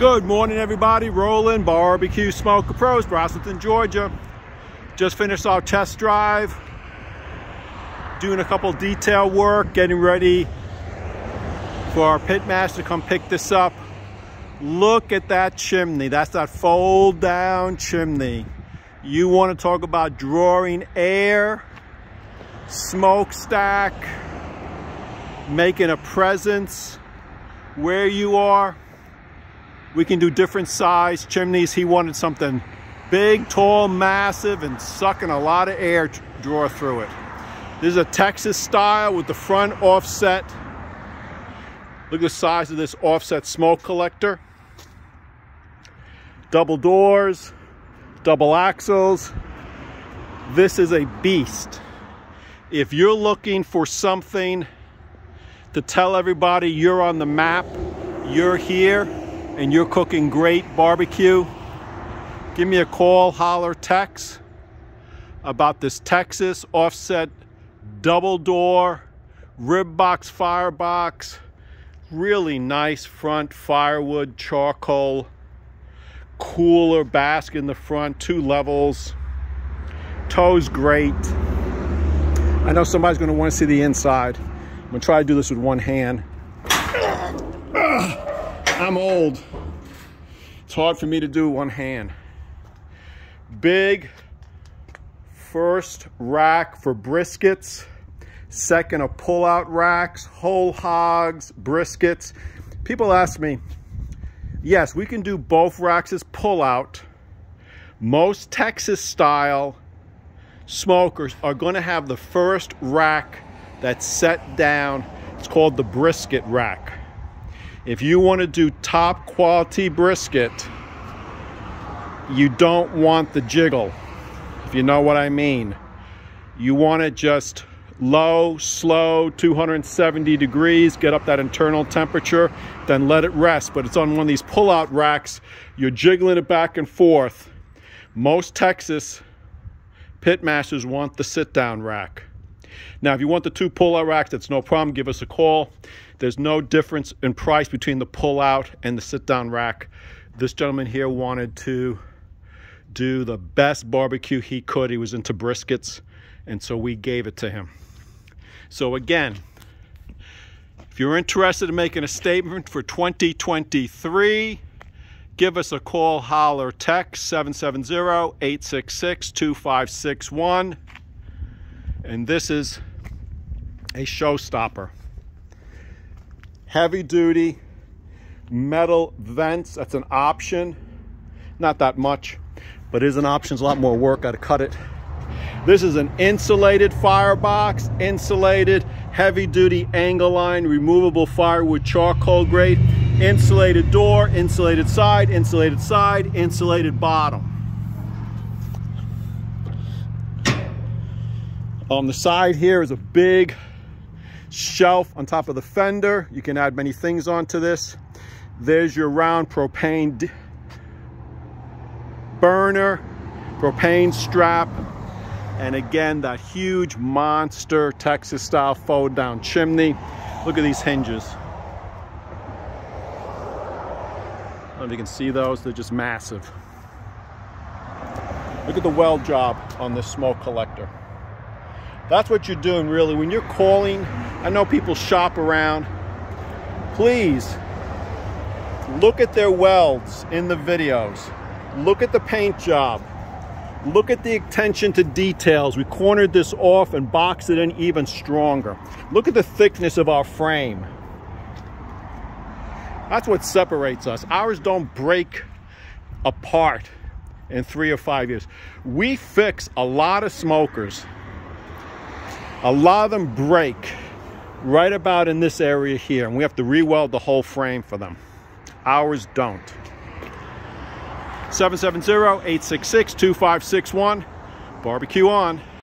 Good morning, everybody. Roland Barbecue Smoker Pros, Braselton, Georgia. Just finished our test drive. Doing a couple detail work, getting ready for our pit master to come pick this up. Look at that chimney. That's that fold down chimney. You want to talk about drawing air, smokestack, making a presence where you are. We can do different size chimneys. He wanted something big, tall, massive, and sucking a lot of air draw through it. This is a Texas style with the front offset. Look at the size of this offset smoke collector. Double doors, double axles. This is a beast. If you're looking for something to tell everybody you're on the map, you're here, and you're cooking great barbecue, give me a call, holler, text about this Texas offset double door rib box firebox. Really nice front firewood charcoal cooler basket in the front, two levels. Tows great. I know somebody's gonna wanna see the inside. I'm gonna try to do this with one hand. I'm old. It's hard for me to do one hand. Big first rack for briskets. Second, a pull-out racks, whole hogs, briskets. People ask me, yes, we can do both racks as pull-out. Most Texas style smokers are gonna have the first rack that's set down. It's called the brisket rack. If you want to do top quality brisket, you don't want the jiggle, if you know what I mean. You want it just low, slow, 270 degrees, get up that internal temperature, then let it rest. But it's on one of these pull-out racks. You're jiggling it back and forth. Most Texas pit masters want the sit-down rack. Now, if you want the two pull-out racks, that's no problem. Give us a call. There's no difference in price between the pull-out and the sit-down rack. This gentleman here wanted to do the best barbecue he could. He was into briskets, and so we gave it to him. So again, if you're interested in making a statement for 2023, give us a call, holler, text 770-866-2561. And this is a showstopper. Heavy duty metal vents, that's an option. Not that much, but it is an option. It's a lot more work, gotta cut it. This is an insulated firebox, insulated, heavy duty angle line, removable firewood charcoal grate, insulated door, insulated side, insulated side, insulated bottom. On the side here is a big shelf on top of the fender. You can add many things onto this. There's your round propane burner, propane strap, and again, that huge monster Texas style fold down chimney. Look at these hinges. I don't know if you can see those, they're just massive. Look at the weld job on this smoke collector. That's what you're doing really. When you're calling, I know people shop around. Please, look at their welds in the videos. Look at the paint job. Look at the attention to details. We cornered this off and boxed it in even stronger. Look at the thickness of our frame. That's what separates us. Ours don't break apart in three or five years. We fix a lot of smokers a lot of them break right about in this area here, and we have to re-weld the whole frame for them. Ours don't. 770-866-2561. Barbecue on.